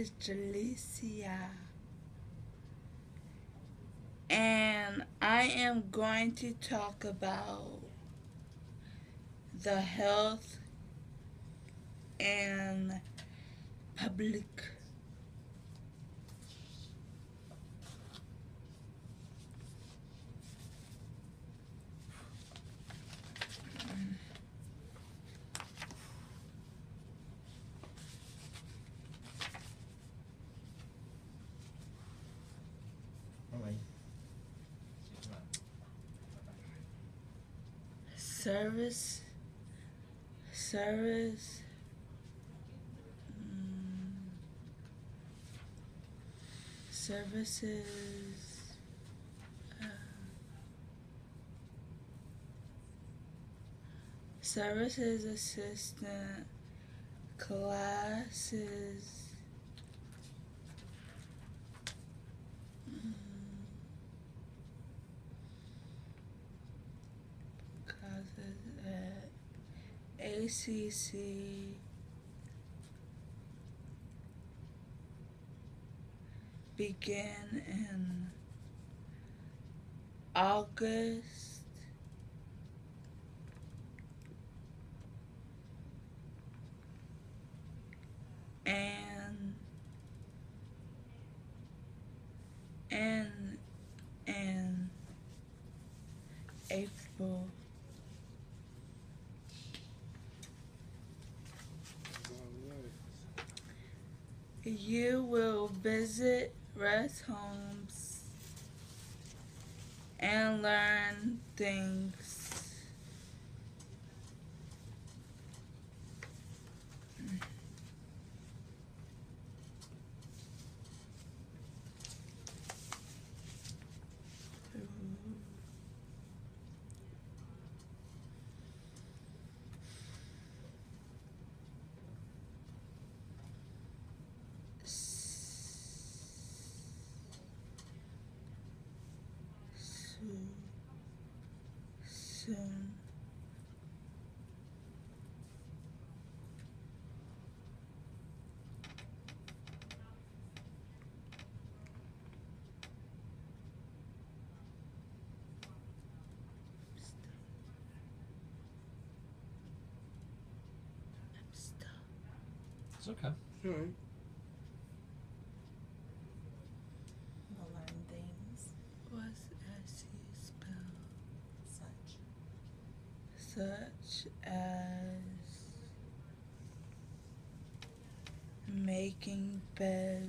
is Jalicia. And I am going to talk about the health and public service? Service? Mm, services uh, services assistant classes ACC begin in August. And and and April you will visit rest homes and learn things. Soon. It's okay. Alright. We'll such. As making beds